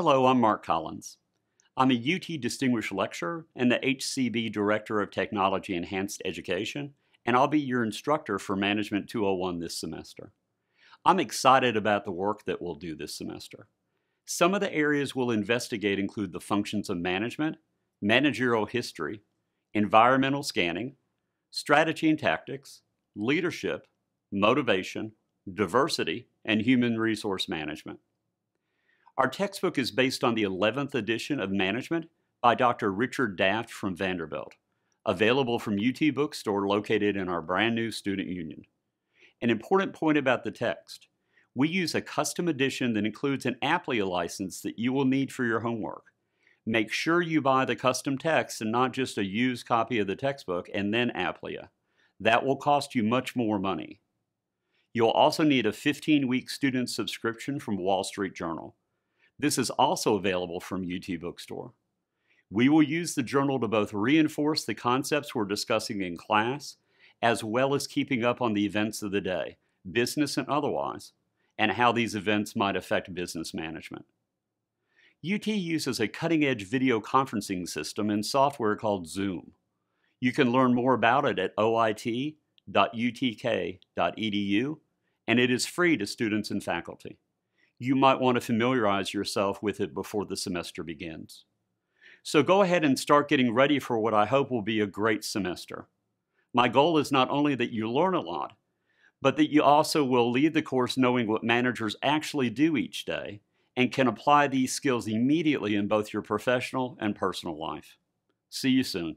Hello, I'm Mark Collins. I'm a UT Distinguished Lecturer and the HCB Director of Technology Enhanced Education, and I'll be your instructor for Management 201 this semester. I'm excited about the work that we'll do this semester. Some of the areas we'll investigate include the functions of management, managerial history, environmental scanning, strategy and tactics, leadership, motivation, diversity, and human resource management. Our textbook is based on the 11th edition of Management by Dr. Richard Daft from Vanderbilt, available from UT Bookstore located in our brand new student union. An important point about the text we use a custom edition that includes an Aplia license that you will need for your homework. Make sure you buy the custom text and not just a used copy of the textbook and then Aplia. That will cost you much more money. You'll also need a 15-week student subscription from Wall Street Journal. This is also available from UT Bookstore. We will use the journal to both reinforce the concepts we're discussing in class, as well as keeping up on the events of the day, business and otherwise, and how these events might affect business management. UT uses a cutting edge video conferencing system and software called Zoom. You can learn more about it at oit.utk.edu, and it is free to students and faculty. You might want to familiarize yourself with it before the semester begins. So go ahead and start getting ready for what I hope will be a great semester. My goal is not only that you learn a lot, but that you also will leave the course knowing what managers actually do each day and can apply these skills immediately in both your professional and personal life. See you soon.